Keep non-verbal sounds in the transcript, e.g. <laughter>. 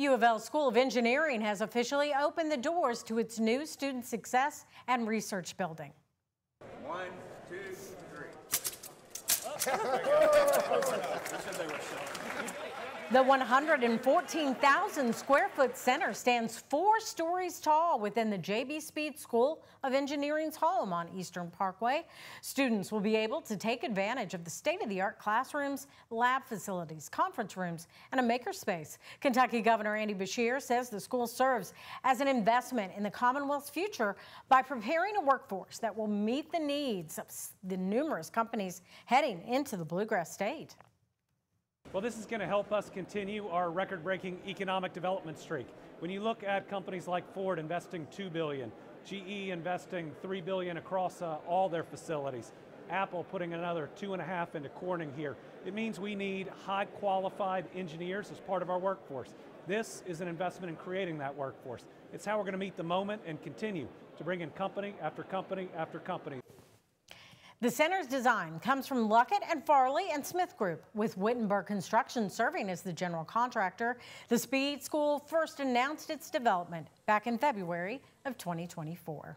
U of L School of Engineering has officially opened the doors to its new Student Success and Research Building. One, two, three. <laughs> The 114,000 square foot center stands four stories tall within the J.B. Speed School of Engineering's home on Eastern Parkway. Students will be able to take advantage of the state of the art classrooms, lab facilities, conference rooms, and a makerspace. Kentucky Governor Andy Beshear says the school serves as an investment in the Commonwealth's future by preparing a workforce that will meet the needs of the numerous companies heading into the Bluegrass State. Well, this is going to help us continue our record-breaking economic development streak. When you look at companies like Ford investing 2 billion, GE investing 3 billion across uh, all their facilities, Apple putting another two and a half into Corning here, it means we need high qualified engineers as part of our workforce. This is an investment in creating that workforce. It's how we're going to meet the moment and continue to bring in company after company after company. The center's design comes from Luckett and Farley and Smith Group, with Whittenberg Construction serving as the general contractor. The Speed School first announced its development back in February of 2024.